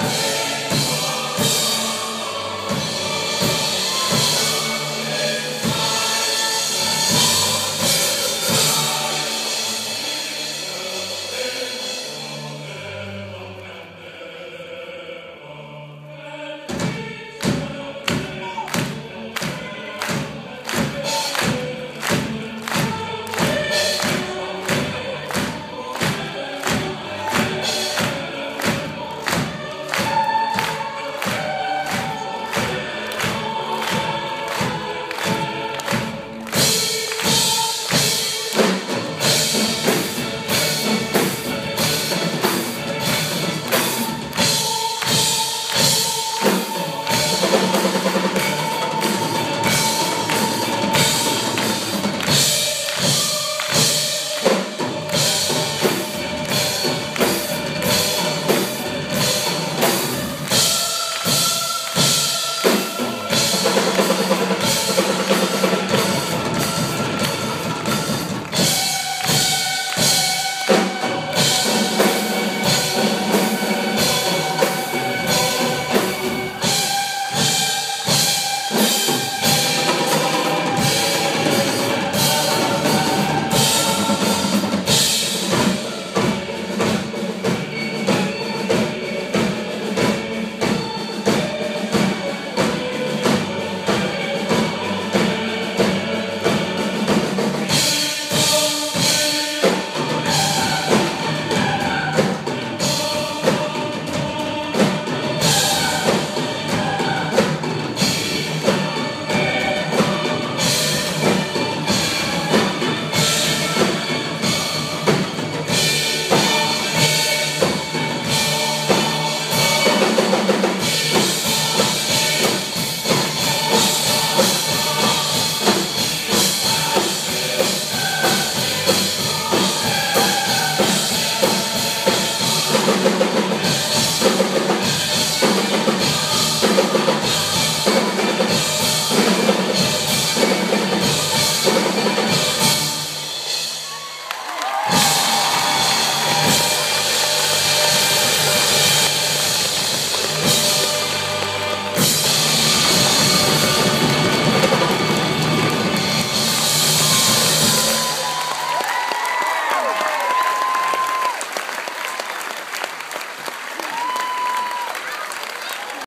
Yeah.